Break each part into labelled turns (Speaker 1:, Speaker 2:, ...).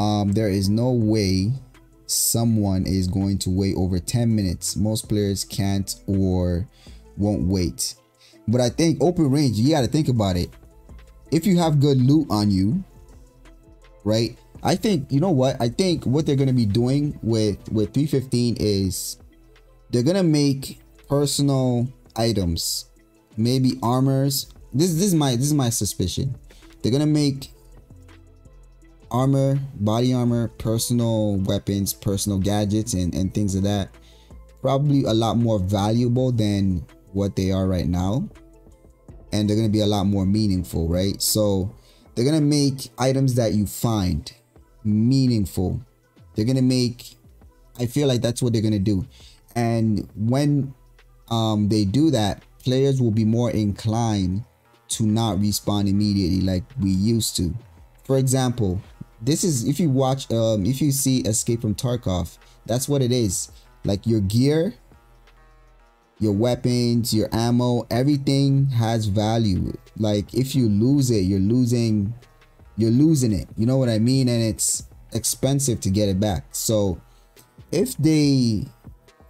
Speaker 1: um, there is no way someone is going to wait over 10 minutes. Most players can't or won't wait. But I think open range, you got to think about it. If you have good loot on you, right? I think you know what? I think what they're gonna be doing with with 315 is they're gonna make personal items, maybe armors. This this is my this is my suspicion. They're gonna make armor, body armor, personal weapons, personal gadgets, and and things of that. Probably a lot more valuable than what they are right now, and they're gonna be a lot more meaningful, right? So they're gonna make items that you find meaningful. They're gonna make. I feel like that's what they're gonna do, and when um, they do that, players will be more inclined to not respawn immediately like we used to. For example, this is if you watch, um, if you see Escape from Tarkov, that's what it is. Like your gear, your weapons, your ammo, everything has value. Like if you lose it, you're losing you're losing it. You know what I mean? And it's expensive to get it back. So if they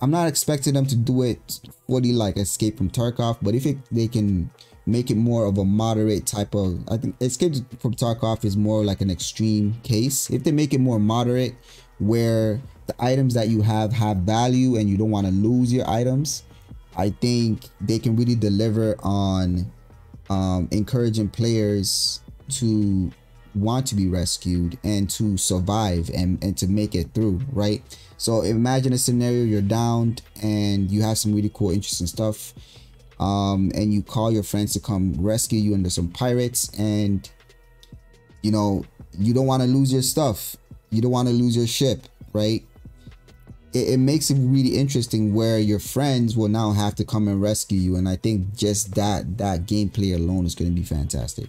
Speaker 1: I'm not expecting them to do it fully like Escape from Tarkov, but if it, they can make it more of a moderate type of I think Escape from Tarkov is more like an extreme case. If they make it more moderate where the items that you have have value and you don't want to lose your items, I think they can really deliver on um, encouraging players to want to be rescued and to survive and, and to make it through, right? So imagine a scenario you're downed and you have some really cool, interesting stuff. Um, and you call your friends to come rescue you under some pirates and you know you don't want to lose your stuff. You don't want to lose your ship right? It, it makes it really interesting where your friends will now have to come and rescue you and i think just that that gameplay alone is going to be fantastic